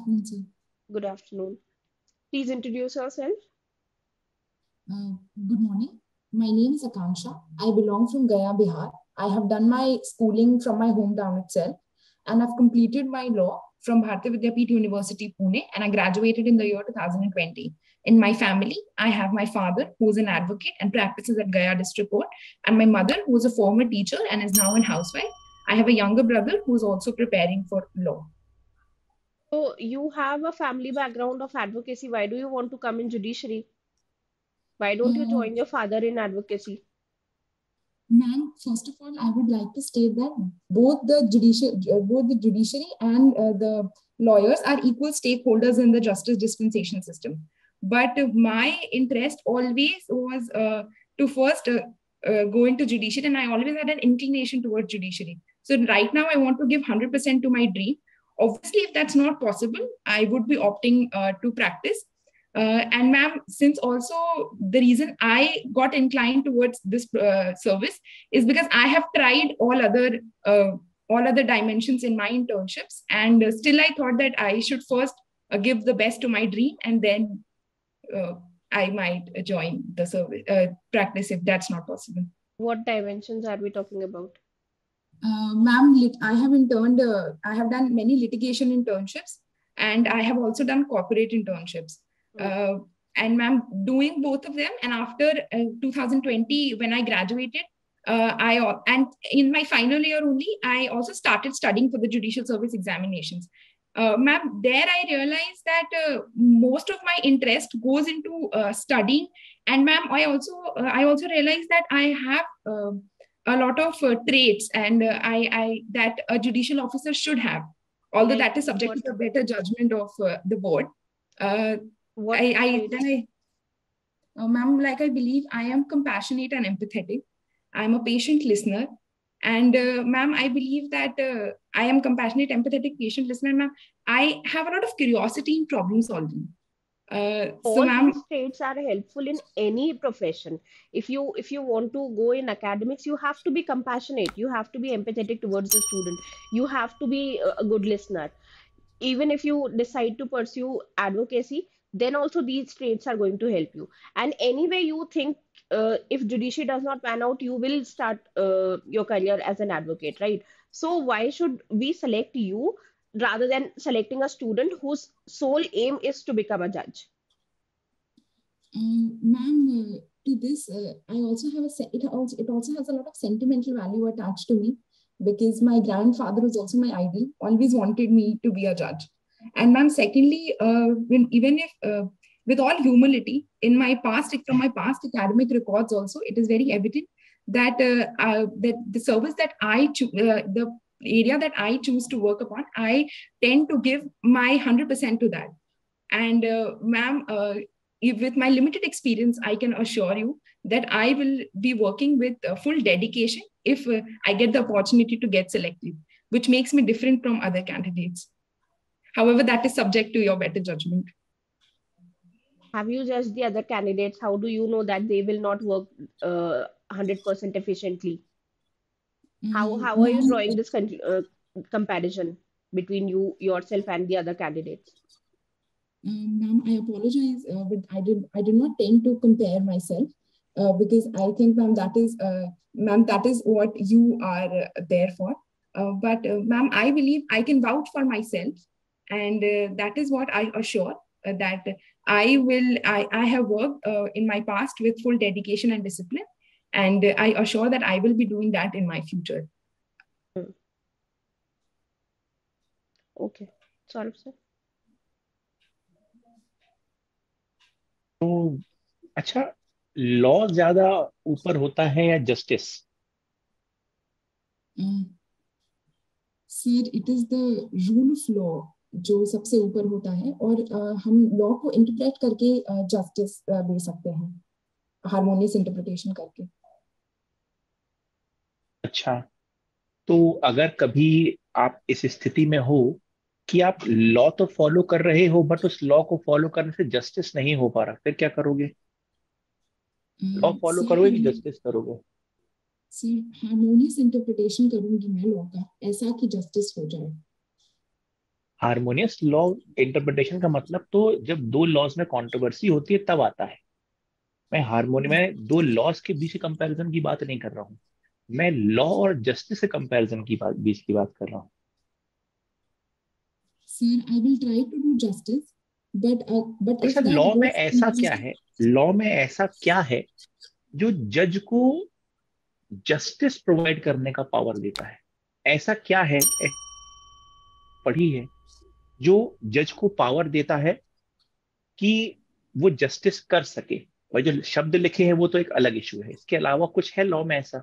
afternoon, sir. Good afternoon. Please introduce yourself. Uh, good morning. My name is Akansha. I belong from Gaya, Bihar. I have done my schooling from my hometown itself, and I've completed my law from Bharatiya Vidyapeeth University, Pune, and I graduated in the year 2020. In my family, I have my father, who is an advocate and practices at Gaya District Court, and my mother, who is a former teacher and is now a housewife. I have a younger brother who is also preparing for law. So you have a family background of advocacy. Why do you want to come in judiciary? Why don't you join your father in advocacy? Ma'am, first of all, I would like to state that both the judicial, uh, both the judiciary and uh, the lawyers are equal stakeholders in the justice dispensation system. But my interest always was uh, to first uh, uh, go into judiciary, and I always had an inclination towards judiciary. So right now, I want to give 100% to my dream. Obviously, if that's not possible, I would be opting uh, to practice. Uh, and ma'am, since also the reason I got inclined towards this uh, service is because I have tried all other uh, all other dimensions in my internships, and still I thought that I should first uh, give the best to my dream, and then I might join the service practice if that's not possible. What dimensions are we talking about? Uh, ma'am, lit- I have interned. Uh, I have done many litigation internships, and I have also done corporate internships. Uh, and ma'am, doing both of them, and after uh, 2020, when I graduated, uh, I and in my final year only, I also started studying for the judicial service examinations. Uh, ma'am, there I realized that uh, most of my interest goes into uh, studying, and ma'am, I also uh, I also realized that I have. A lot of uh, traits and uh, I, I that a judicial officer should have although that is subject to the better judgment of uh, the board uh, What I, I I, uh, ma'am, like I believe I am compassionate and empathetic. I'm a patient listener, and uh, ma'am, I believe that uh, I am compassionate, empathetic, patient listener. Ma'am, I have a lot of curiosity in problem solving. Uh, all these traits are helpful in any profession. If you if you want to go in academics you have to be compassionate. You have to be empathetic towards the student. You have to be a a good listener. Even if you decide to pursue advocacy then also these traits are going to help you. And anyway you think uh, if judiciary does not pan out you will start uh, your career as an advocate right? So why should we select you rather than selecting a student whose sole aim is to become a judge Um, ma'am, uh, to this, uh, I also have a it also it also has a lot of sentimental value attached to me because my grandfather was also my idol. Always wanted me to be a judge. And ma'am, secondly, uh, when even if uh, with all humility, in my past from my past academic records, also it is very evident that uh, uh, that the service that I choose, uh, the area that I choose to work upon, I tend to give my hundred percent to that. And uh, ma'am, uh, with my limited experience, I can assure you that I will be working with uh, full dedication if uh, I get the opportunity to get selected, which makes me different from other candidates. However, that is subject to your better judgment. Have you judged the other candidates? How do you know that they will not work uh, 100% efficiently? How Mm, how are you drawing this con uh, comparison between you yourself and the other candidates? Um, ma'am, I apologize, uh, but I did I did not tend to compare myself uh, because I think, ma'am, that is, uh, ma'am, that is what you are uh, there for. Uh, but, uh, ma'am, I believe I can vouch for myself, and uh, that is what I assure uh, that I will. I I have worked uh, in my past with full dedication and discipline, and uh, I assure that I will be doing that in my future. Hmm. Okay, Saurabh sir. तो अच्छा law ज़्यादा ऊपर होता है या justice sir it is the rule of law जो सबसे ऊपर होता है और uh, हम लॉ को इंटरप्रेट करके जस्टिस uh, दे सकते हैं हार्मोनियस इंटरप्रिटेशन करके अच्छा। तो अगर कभी आप इस स्थिति में हो कि आप लॉ तो फॉलो कर रहे हो बट उस लॉ को फॉलो करने से जस्टिस नहीं हो पा रहा फिर क्या करोगे? लॉ फॉलो करोगे कि जस्टिस करोगे? सर हार्मोनियस इंटरप्रिटेशन करूँगी मैं लॉ का ऐसा कि जस्टिस हो जाए। हारमोनियस लॉ इंटरप्रिटेशन का मतलब तो जब दो लॉज में कंट्रोवर्सी होती है तब आता है। मैं हारमोनी में दो लॉज के बीच कंपैरिजन की बात नहीं कर रहा हूँ। मैं लॉ और जस्टिस के कंपैरिजन की बात बीच की बात कर रहा हूँ। Sir I will try to do justice but but law में ऐसा क्या है? लॉ में ऐसा क्या है जो जज को जस्टिस प्रोवाइड करने का पावर देता है? ऐसा क्या है? पढ़ी है जो जज को पावर देता है कि वो जस्टिस कर सके। भाई जो शब्द लिखे हैं वो तो एक अलग इशू है। इसके अलावा कुछ है लॉ में ऐसा?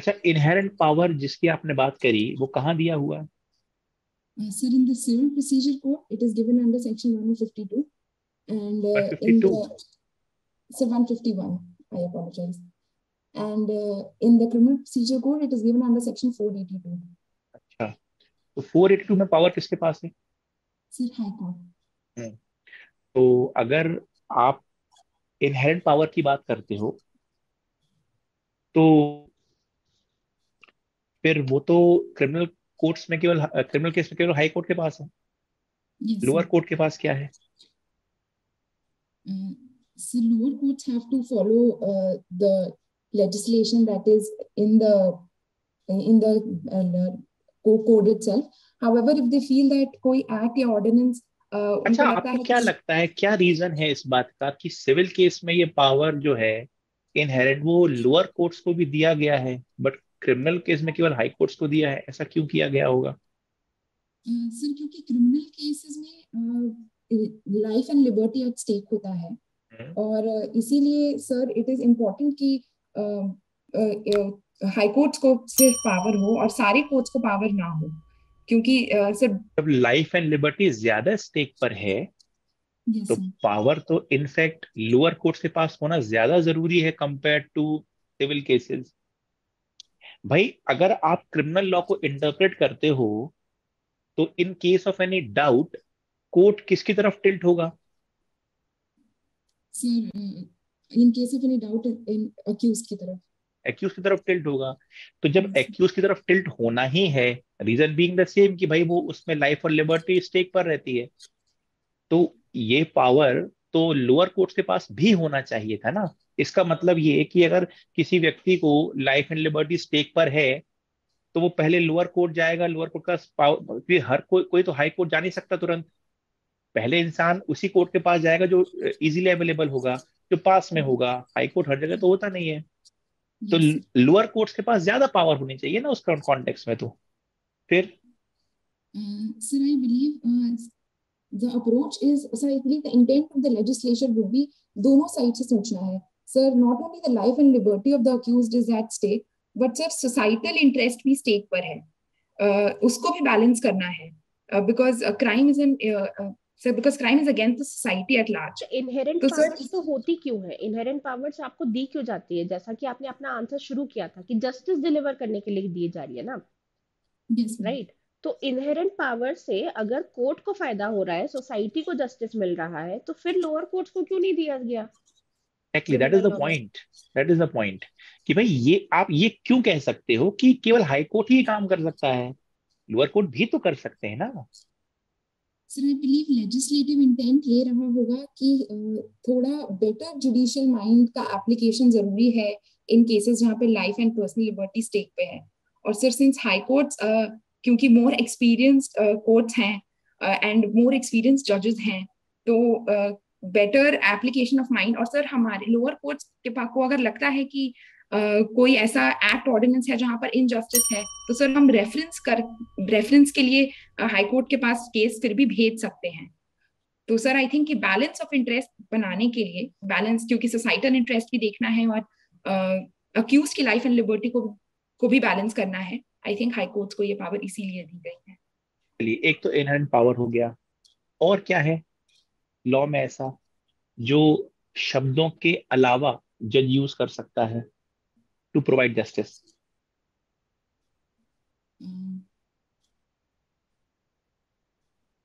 अच्छा इनहेरेंट पावर जिसकी आपने बात करी वो कहाँ दिया हुआ है sir in the civil procedure code it is given under section 152 and uh, 152. in the so 151 i apologize and uh, in the criminal procedure code it is given under section 482 अच्छा तो 482 में पावर किसके पास है sir high court तो अगर आप inherent power की बात करते हो तो फिर वो तो क्रिमिनल कोर्ट्स में केवल क्रिमिनल केस में केवल हाई कोर्ट के पास है? लोअर कोर्ट के पास क्या है? क्या लगता है क्या रीजन है इस बात का कि सिविल केस में ये पावर जो है इनहेरिट वो लोअर कोर्ट को भी दिया गया है बट क्रिमिनल केस में केवल हाई कोर्ट्स को दिया है? ऐसा क्यों किया गया होगा? सर क्योंकि क्रिमिनल केसेस में life and liberty at stake होता है। hmm. और इसीलिए सर इट इज़ इम्पोर्टेंट कि हाई कोर्ट्स को सिर्फ़ पावर हो और सारे कोर्ट्स को पावर ना हो। क्योंकि सिर्फ़ जब लाइफ एंड लिबर्टी ज़्यादा स्टेक पर है yes, तो पावर तो इनफैक्ट लोअर कोर्ट के पास होना ज़्यादा ज़रूरी है कंपेयर टू सिविल केसेस भाई अगर आप क्रिमिनल लॉ को इंटरप्रेट करते हो तो in case of any doubt court किसकी तरफ़ टिल्ट होगा? Sir in case of any doubt in accuse की तरफ़। एक्यूज की तरफ़ टिल्ट होगा। तो जब एक्यूज की तरफ़ टिल्ट होना ही है रीजन बीइंग द सेम कि भाई वो उसमें लाइफ और लिबर्टी स्टेक पर रहती है। तो ये पावर तो लोअर कोर्ट के पास भी होना चाहिए था ना? इसका मतलब ये है कि अगर किसी व्यक्ति को लाइफ एंड लिबर्टी स्टेक पर है तो वो पहले लोअर कोर्ट जाएगा लोअर कोर्ट का पावर हर कोई कोई तो हाई कोर्ट जा नहीं सकता तुरंत। पहले इंसान उसी कोर्ट के पास जाएगा जो इजीली अवेलेबल होगा जो पास में होगा। हाई कोर्ट हर जगह तो होता नहीं है। तो लोअर कोर्ट्स के पास ज़्यादा पावर होनी चाहिए ना उस कॉन्टेक्स्ट में तो। फिर? Sir I believe the approach is sir I believe the intent of the legislature would be दोनों साइड से सोचना है। Sir not only the life and liberty of the accused is at stake but sir societal interest भी stake पर है। uh, उसको भी balance करना है। Because crime is an sir because crime is against the society at large inherent powers तो होती क्यों है? इनहेरेंट पावर्स आपको दी क्यों जाती है? जैसा कि आपने अपना आंसर शुरू किया था कि जस्टिस डिलीवर करने के लिए दी जा रही है ना? Right right? तो इनहेरेंट पावर से अगर कोर्ट को फ़ायदा हो रहा है सोसाइटी को जस्टिस मिल रहा है तो फिर लोअर कोर्ट को क्यों नहीं दिया गया? Actually that is the point that is the point कि भाई ये आप ये क्यों कह सकते हो कि केवल हाई कोर्ट ही काम कर सकता है? लोअर कोर्ट भी तो कर सकते हैं ना? Sir I believe legislative intent ये रहा होगा कि थोड़ा बेटर जुडिशियल माइंड का एप्लीकेशन ज़रूरी है इन केसेस जहाँ पे life and personal liberty stake पे है। और सर सिंस हाई कोर्ट्स क्योंकि मोर एक्सपीरियंस्ड कोर्ट्स हैं एंड मोर एक्सपीरियंस जजेस हैं तो बेटर एप्लीकेशन ऑफ़ माइंड और सर हमारे लोअर कोर्ट्स के पास को अगर लगता है कि Uh, कोई ऐसा एक्ट ऑर्डिनेंस है जहाँ पर इनजस्टिस है तो सर हम रेफरेंस कर रेफरेंस के लिए हाई uh, कोर्ट के पास केस फिर भी भेज सकते हैं। तो सर आई थिंक कि बैलेंस ऑफ़ इंटरेस्ट बनाने के लिए बैलेंस क्योंकि सोसाइटल इंटरेस्ट भी देखना है और अक्यूज uh, की लाइफ एंड लिबर्टी को को भी बैलेंस करना है। आई थिंक हाई कोर्ट्स को ये पावर इसीलिए दी गई है। एक तो इनहेरेंट पावर हो गया। और क्या है? लॉ में ऐसा जो शब्दों के अलावा जज यूज़ कर सकता है to provide justice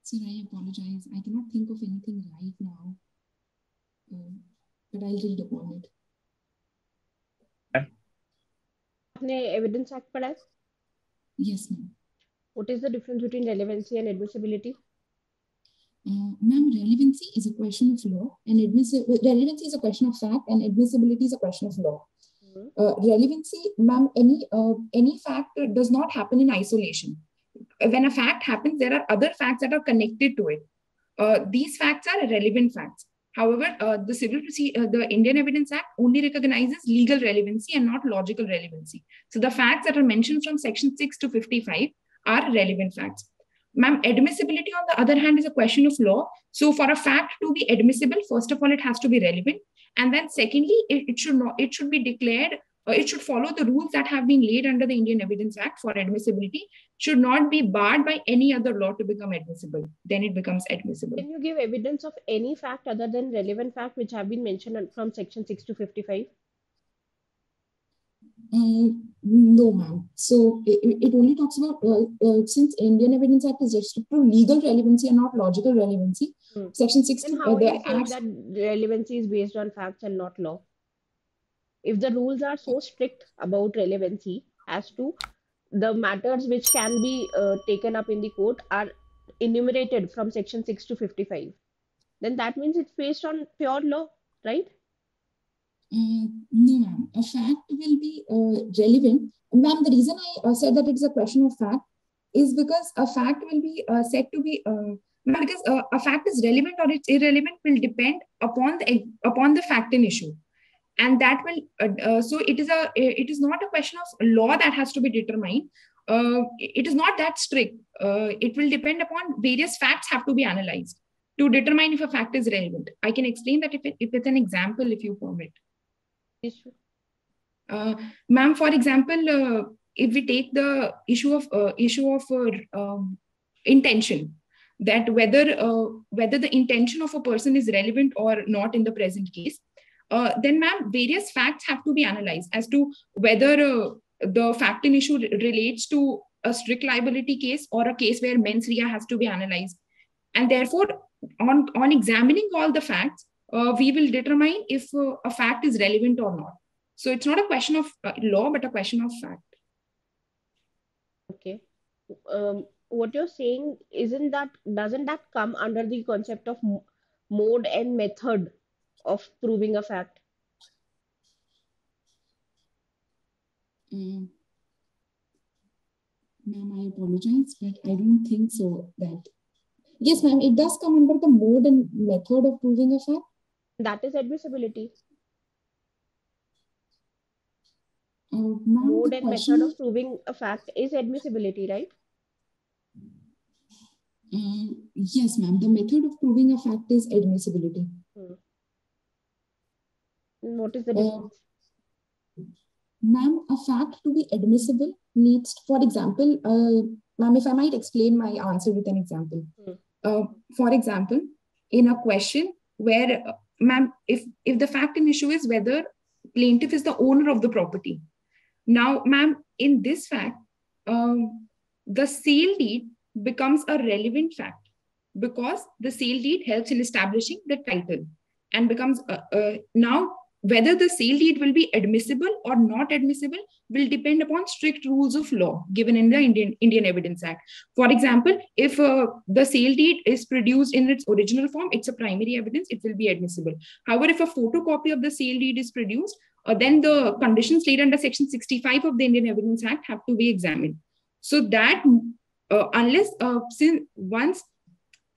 Sir, I apologize. I cannot think of anything right now, uh, but I'll read upon it. आपने एविडेंस एक्ट पढ़ा है Yes, ma'am. What is the difference between relevancy and admissibility Uh, ma'am, relevancy is a question of law, and admissi- relevancy is a question of fact, and admissibility is a question of law. Uh, relevancy, ma'am, any uh, any fact does not happen in isolation. When a fact happens, there are other facts that are connected to it. Uh, these facts are relevant facts. However, uh, the civil proce- uh, the Indian Evidence Act only recognizes legal relevancy and not logical relevancy. So the facts that are mentioned from section 6 to 55 are relevant facts. Ma'am, admissibility on the other hand is a question of law. So for a fact to be admissible, first of all, it has to be relevant. And then secondly, it, it should not, it should be declared, uh, it should follow the rules that have been laid under the Indian Evidence Act for admissibility, should not be barred by any other law to become admissible. Then it becomes admissible. Can you give evidence of any fact other than relevant fact which have been mentioned from section 6 to 55? Uh, no, ma'am. So it, it only talks about uh, uh, since Indian Evidence Act is restricted to legal relevancy and not logical relevancy. Hmm. Section six, uh, how are the you acts, that relevancy is based on facts and not law? If the rules are so strict about relevancy as to the matters which can be uh, taken up in the court are enumerated from section 6 to 55, then that means it's based on pure law, right? Uh, no, ma'am. A fact will be uh, relevant. Ma'am, the reason I uh, said that it is a question of fact is because a fact will be said to be because uh, a fact is relevant or it's irrelevant will depend upon the upon the fact in issue, and that will uh, uh, so it is a it is not a question of law that has to be determined. It is not that strict. It will depend upon various facts have to be analyzed to determine if a fact is relevant. I can explain that if it, if it's an example, if you permit. Issue. Uh, ma'am, for example, uh, if we take the issue of uh, issue of uh, um, intention, that whether uh, whether the intention of a person is relevant or not in the present case, uh, then ma'am, various facts have to be analyzed as to whether the fact in issue relates to a strict liability case or a case where mens rea has to be analyzed, and therefore, on on examining all the facts, uh, we will determine if uh, a fact is relevant or not. So it's not a question of uh, law, but a question of fact. Okay. Um, what you're saying isn't that doesn't that come under the concept of mode and method of proving a fact? Um, ma'am, I apologize, but I don't think so. That yes, ma'am, it does come under the mode and method of proving a fact. That is admissibility. Uh, Mode and question, method of proving a fact is admissibility, right? uh, yes, ma'am, the method of proving a fact is admissibility. What is the Uh. Ma'am, a fact to be admissible needs, for example, uh, ma'am, if I might explain my answer with an example. Hmm. Uh, for example, in a question where, uh, ma'am, if if the fact in issue is whether plaintiff is the owner of the property. Now, ma'am, in this fact, um, the sale deed becomes a relevant fact because the sale deed helps in establishing the title and becomes uh, uh, now whether the sale deed will be admissible or not admissible will depend upon strict rules of law given in the Indian, Indian Evidence Act. For example, if uh, the sale deed is produced in its original form, it's a primary evidence, it will be admissible. However, if a photocopy of the sale deed is produced, uh, then the conditions laid under Section 65 of the Indian Evidence Act have to be examined. So that uh, unless uh, since once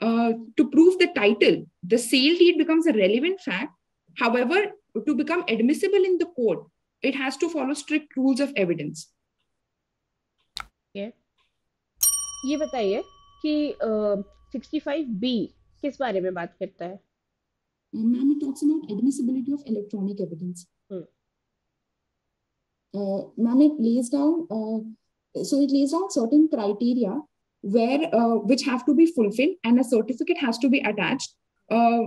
uh, to prove the title, the sale deed becomes a relevant fact. However, to become admissible in the court, it has to follow strict rules of evidence. ये बताइए कि sixty five B किस बारे में बात करता है Uh, ma'am, it talks about admissibility of electronic evidence. Hmm. Uh, ma'am, it lays down uh, so it lays down certain criteria where uh, which have to be fulfilled and a certificate has to be attached uh,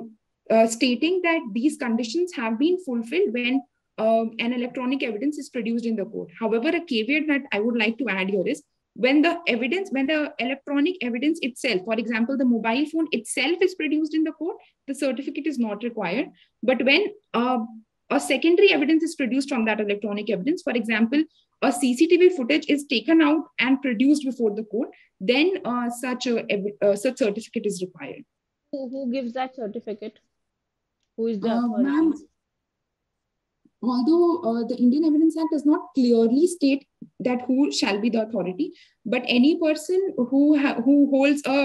uh, stating that these conditions have been fulfilled when um, an electronic evidence is produced in the court however a caveat that i would like to add here is when the evidence when the electronic evidence itself for example the mobile phone itself is produced in the court the certificate is not required but when uh, a secondary evidence is produced from that electronic evidence for example a CCTV footage is taken out and produced before the court, then uh, such a uh, such certificate is required. Who, who gives that certificate? Who is the Uh, ma'am, although uh, the Indian Evidence Act does not clearly state that who shall be the authority, but any person who ha- who holds a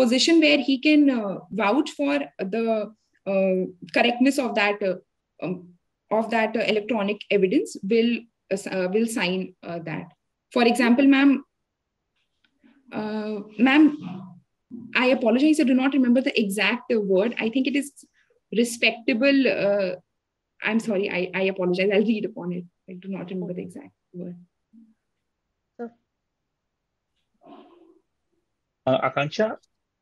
position where he can uh, vouch for the correctness of that uh, um, of that uh, electronic evidence will uh, will sign uh, that. For example, ma'am, uh, ma'am, I apologize. I do not remember the exact uh, word. I think it is respectable. Uh, I'm sorry. I, I apologize. I'll read upon it. I do not remember the exact word. uh, Akanksha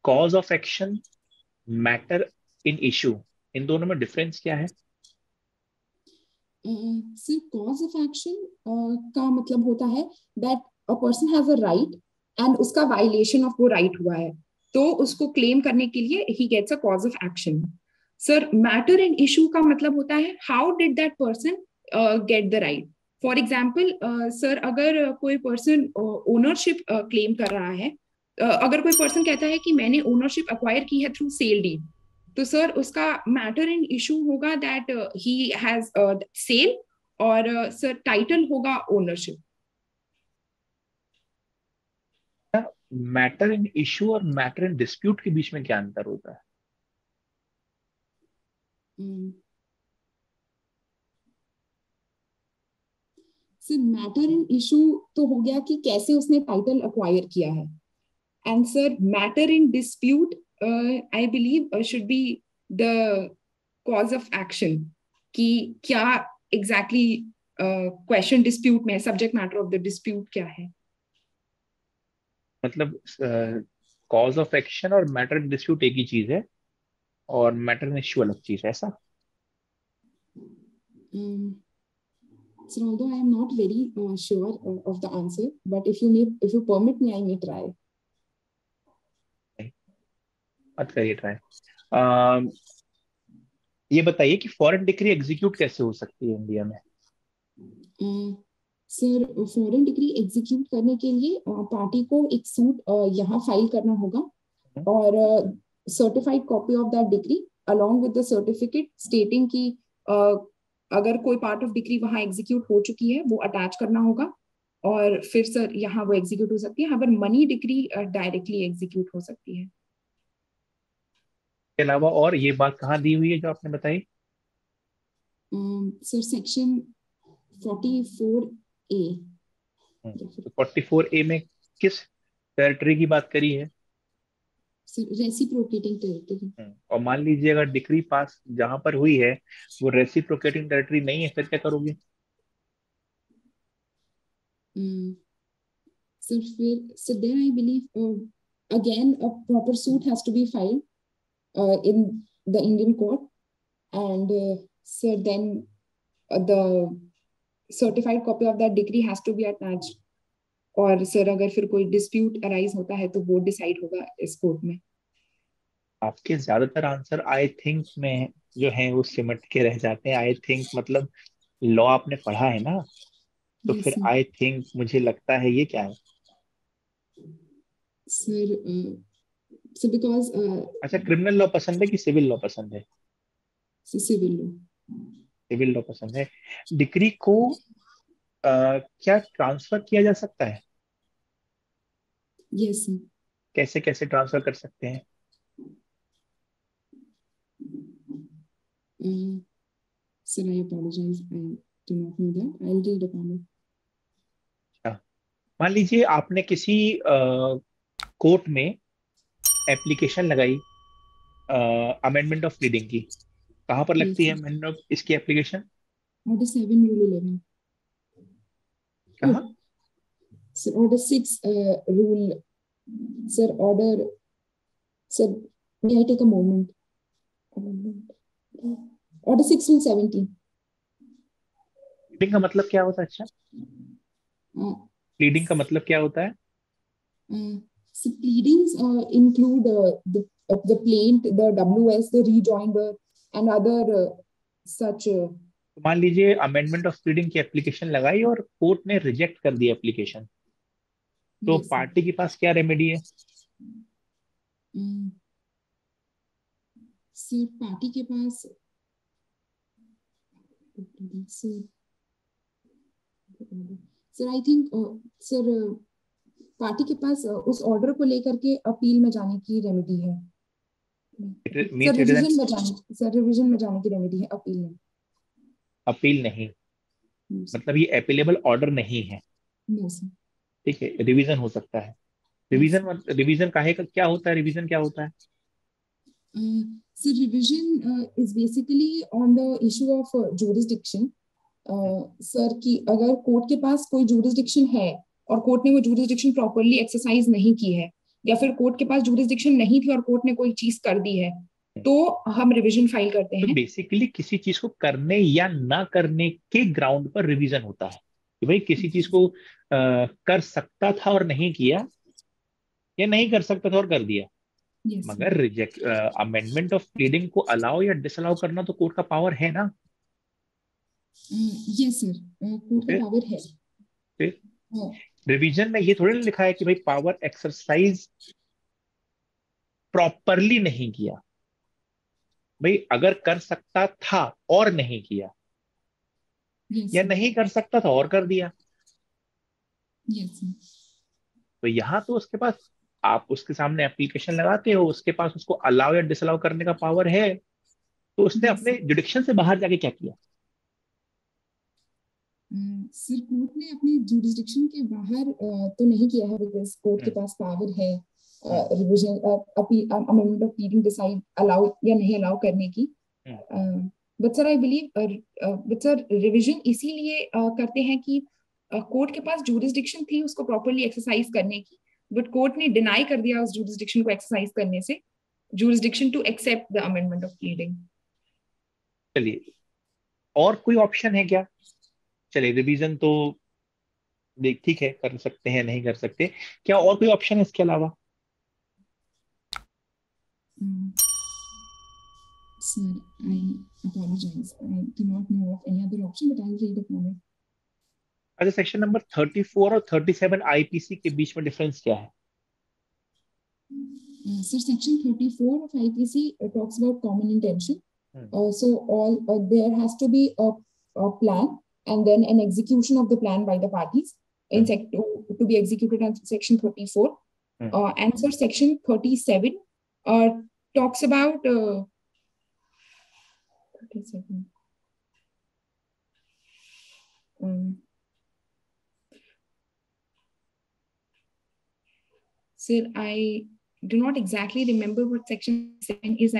cause of action matter in issue इन दोनों में difference क्या है सिर्फ़ cause of action का मतलब होता है that a person has a right and उसका वायलेशन ऑफ़ वो राइट हुआ है तो उसको क्लेम करने के लिए ही gets a cause of action sir matter and issue का मतलब होता है how did that person get the right for example sir अगर कोई पर्सन ओनरशिप क्लेम कर रहा है uh, अगर कोई पर्सन कहता है कि मैंने ओनरशिप अक्वायर की है थ्रू सेल डीड तो सर उसका मैटर एंड इशू होगा दैट ही हैज़ सेल और सर uh, टाइटल होगा ओनरशिप मैटर इन इशू और मैटर इन डिस्प्यूट के बीच में क्या अंतर होता है? सर मैटर इन इशू तो हो गया कि कैसे उसने टाइटल अक्वायर किया है? And sir matter in dispute I believe should be the cause of action कि क्या एग्जैक्टली क्वेश्चन डिस्प्यूट में subject matter of the dispute क्या है? मतलब कॉज ऑफ़ एक्शन और मैटर डिस्प्यूट एक ही चीज़ है। और मैटर इन इश्यू अलग चीज़ है ऐसा? Um, so although I am not very uh, sure uh, of the answer, but if you may, if you permit me, I may try. करिए try ये बताइए कि फॉरेन डिग्री एग्जीक्यूट कैसे हो सकती है इंडिया में? सर फॉरेन डिग्री एग्जीक्यूट करने के लिए पार्टी को एक सूट यहाँ फ़ाइल करना होगा। और certified copy of that degree along with the certificate stating कि uh, अगर कोई पार्ट ऑफ़ डिग्री वहाँ एग्जीक्यूट हो चुकी है वो अटैच करना होगा। और फिर सर यहाँ वो एग्जीक्यूट हो सकती है। मनी डिग्री डायरेक्टली एग्जीक्यूट हो सकती है। के अलावा और ये बात कहाँ दी हुई है जो आपने बताई? Sir section 44 A forty four A में किस टेरिटरी की बात करी है? रेसिप्रोकेटिंग टेरिटरी और मान लीजिए अगर डिग्री पास जहाँ पर हुई है वो रेसिप्रोकेटिंग टेरिटरी नहीं है फिर क्या करोगे सर फिर so then I believe uh, again a proper suit has to be filed uh, in the Indian court and uh, so then uh, the certified copy of that degree has to be attached और sir अगर फिर कोई dispute arise होता है तो वो decide होगा इस कोर्ट में। आपके ज़्यादातर आंसर आई थिंक में जो है वो सिमट के रह जाते हैं। आई थिंक मतलब लॉ आपने पढ़ा है ना? तो Yes, फिर आई थिंक मुझे लगता है ये क्या है? सर सो बिकॉज़ अच्छा क्रिमिनल लॉ पसंद है कि सिविल लॉ पसंद है? सिविल लॉ सिविल लॉ पसंद है। डिग्री को क्या ट्रांसफ़र किया जा सकता है? यस सर कैसे कैसे ट्रांसफ़र कर सकते हैं? अपॉन इट मान लीजिए आपने किसी कोर्ट में एप्लीकेशन लगाई अमेंडमेंट ऑफ़ प्लीडिंग की। कहाँ पर लगती है Yes, sir. अमेंडमेंट ऑफ़ इसकी application sir order six rule sir order sir may I take a moment order six rule seventeen leading का मतलब क्या होता है अच्छा? लीडिंग का मतलब क्या होता है? Sir include the the plaint the WS the rejoinder and other such तो मान लीजिए अमेंडमेंट ऑफ़ प्लीडिंग की एप्लीकेशन लगाई और कोर्ट ने रिजेक्ट कर दी एप्लीकेशन तो पार्टी के पास क्या रेमेडी है. सर पार्टी के पास sir I think sir party के पास uh, उस ऑर्डर को लेकर के अपील में जाने की रेमेडी है. सर रिवीजन में जाने सर रिवीजन में जाने की रेमेडी है अपील में. अपील नहीं। मतलब ये अपीलेबल ऑर्डर नहीं है। ठीक है रिवीजन हो सकता है। रिवीजन रिवीजन काहे का क्या होता है रिवीजन क्या होता है? Is basically on the issue of uh, jurisdiction. Uh, sir कि अगर कोर्ट के पास कोई jurisdiction है और कोर्ट ने वो jurisdiction properly exercise नहीं की है या फिर कोर्ट के पास jurisdiction नहीं थी और कोर्ट ने कोई चीज़ कर दी है तो हम रिविजन फ़ाइल करते तो हैं। बेसिकली किसी चीज़ को करने या ना करने के ग्राउंड पर रिवीजन होता है कि भाई किसी चीज़ को आ, कर सकता था और नहीं किया या नहीं कर सकता था और कर दिया। Yes, मगर रिजेक्ट अमेंडमेंट ऑफ़ प्लीडिंग को अलाउ या डिसअलाउ करना तो कोर्ट का पावर है ना? यस सर कोर्ट का पावर है। फिर? रिवीजन में ये थोड़ी ना लिखा है कि भाई पावर एक्सरसाइज प्रॉपरली नहीं किया। भाई अगर कर सकता था और नहीं किया। Yes, या नहीं कर सकता था और कर दिया। Yes, तो यहाँ तो उसके पास आप उसके सामने एप्लीकेशन लगाते हो उसके पास उसको अलाउ या डिसअलाउ करने का पावर है तो उसने Yes. अपने जुडिक्शन से बाहर जाके क्या किया? सर कोर्ट ने अपने जुरिस्डिक्शन के बाहर तो नहीं किया है बिकॉज़ कोर्ट के हम्म। पास पावर है। Revision amendment of pleading decide allow या नहीं अलाउ करने की। But sir I believe but sir revision इसीलिए करते हैं कि कोर्ट के पास जुरिस्डिक्शन थी उसको प्रॉपरली एक्सरसाइज करने की बट कोर्ट ने डिनाई कर दिया उस जुरिस्डिक्शन को एक्सरसाइज करने से jurisdiction to accept the amendment of pleading चलिए और कोई ऑप्शन है क्या? चलिए रिवीजन तो देख ठीक है कर सकते हैं नहीं कर सकते। क्या और कोई ऑप्शन है इसके अलावा? Mm. Sir, I apologize. I do not know of any other option, but I'll read upon it. अच्छा सेक्शन नंबर 34 और 37 आईपीसी के बीच में डिफरेंस क्या है Uh, sir, section 34 of IPC uh, talks about common intention. Hmm. Uh, so all uh, there has to be a, a plan and then an execution of the plan by the parties in sec- to, to be executed under section 34. Hmm. Uh, and sir, section 37 uh, talks about uh, um, so I do not exactly remember what section seven is,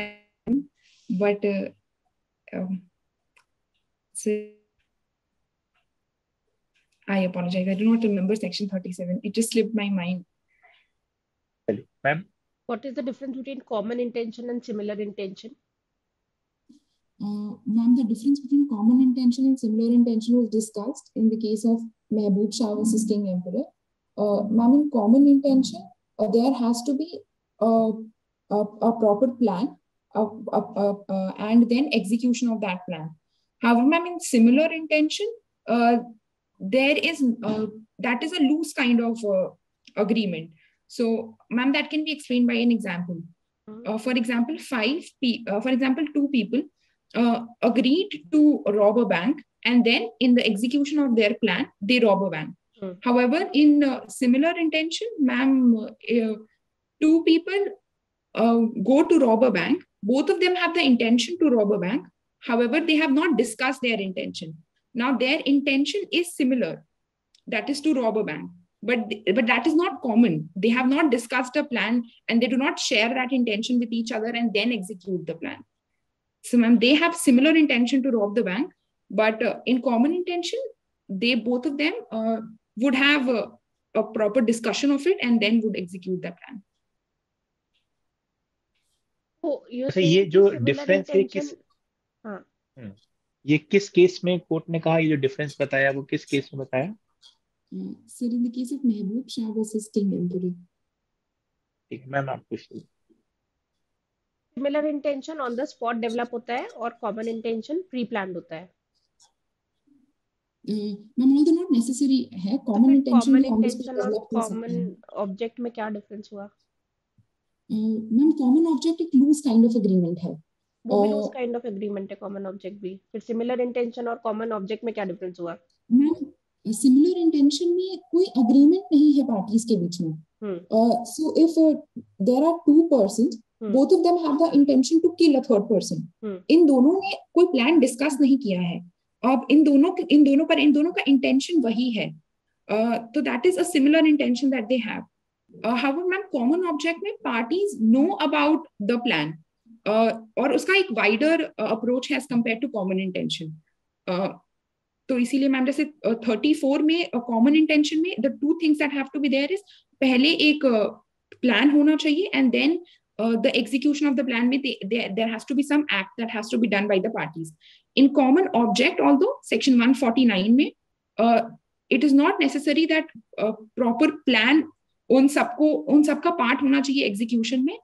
but uh, um, so I apologize. I do not remember section 37. It just slipped my mind. Ma'am, what is the difference between common intention and similar intention? Uh, Ma'am, the difference between common intention and similar intention was discussed in the case of Mehboob Shah versus King Emperor. Uh, Ma'am, in common intention, uh, there has to be a, a, a proper plan uh, and then execution of that plan. However, ma'am, in similar intention, uh, there is uh, that is a loose kind of uh, agreement. So, ma'am, that can be explained by an example. Uh, for example, five, pe- uh, for example, two people uh, agreed to rob a bank, and then in the execution of their plan, they rob a bank. Hmm. However, in uh, similar intention, ma'am, uh, two people uh, go to rob a bank. Both of them have the intention to rob a bank. However, they have not discussed their intention. Now, their intention is similar, that is to rob a bank But, but that is not common. They have not discussed a plan and they do not share that intention with each other and then execute the plan. So, ma'am, they have similar intention to rob the bank, but uh, in common intention, they both of them uh, would have uh, a proper discussion of it and then would execute the plan. So you're अच्छा saying ये कि जो similar difference है किस intention हाँ हम्म, ये किस case में कोर्ट ने कहा ये जो डिफरेंस बताया वो किस केस में बताया Uh, sir, in the case of Mehboob Shah versus King Emperor. ठीक है मैम आप पूछ लीजिए similar intention on the spot develop होता है और कॉमन इंटेंशन प्री प्लान्ड होता है। Uh, ma'am, although not necessary है कॉमन the spot इंटेंशन और कॉमन ऑब्जेक्ट में क्या डिफरेंस हुआ? Ma'am, common object एक loose kind of agreement है। वो भी लूज काइंड ऑफ़ एग्रीमेंट है कॉमन ऑब्जेक्ट भी। फिर सिमिलर इंटेंशन और कॉमन ऑब्जेक्ट में क्या डिफरेंस हुआ? मैम सिमिलर इंटेंशन में कोई अग्रीमेंट नहीं है पार्टीज़ के बीच में। हम्म। So if there are two hmm. Both of them have the intention to kill a third person hmm. इन दोनों ने कोई प्लान डिस्कस नहीं किया है। अब इन दोनों इन दोनों पर इन दोनों का इंटेंशन वही है। Uh, तो that is a similar intention that they have however ma'am common object में parties know about the plan और उसका एक वाइडर अप्रोच है as compared to common intention तो इसीलिए मैम जैसे थर्टी फोर में कॉमन इंटेंशन में the two things that have to be there is पहले एक प्लान होना चाहिए and then the execution of the plan में there has to be some act that has to be done by the parties in common object although section 149 में it is not necessary that proper plan उन सबको, उन सबका part होना चाहिए execution में.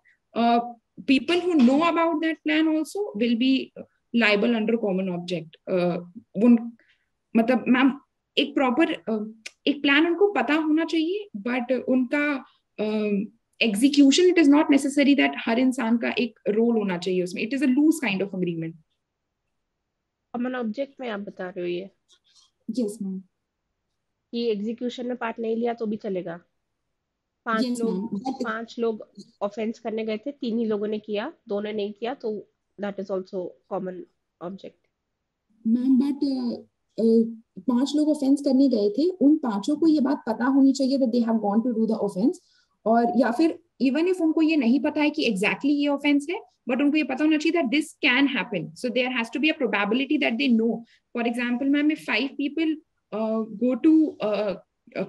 People who know about that plan also will be liable under common object उन मतलब मैम एक प्रॉपर एक प्लान उनको पता होना चाहिए बट उनका execution it is not necessary that हर इंसान का एक रोल होना चाहिए उसमें. It is a loose kind of agreement common object में आप बता रहे हो ये? यस मैम कि एग्जीक्यूशन में पार्ट नहीं लिया तो भी चलेगा. पाँच यस लोग पाँच लोग ऑफेंस करने गए थे तीन ही लोगों ने किया दो ने नहीं किया तो that is also common object ma'am but पाँच लोग ऑफेंस करने गए थे उन पाँचों को ये बात पता होनी चाहिए that they have gone to do the offence और या फिर इवन इफ़ उनको ये नहीं पता है कि एग्जैक्टली exactly ये ऑफेंस है बट उनको ये पता होना चाहिए that this can happen so there has to be a probability that they know for example ma'am if five people go to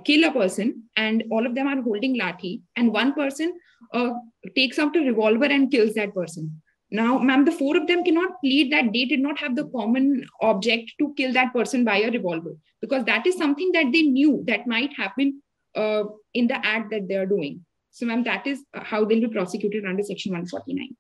kill a person and all of them are holding lathi and one person uh, takes out a revolver and kills that person. Now ma'am the four of them cannot plead that they did not have the common object to kill that person by a revolver because that is something that they knew that might happen uh, in the act that they are doing. So ma'am that is how they'll be prosecuted under section 149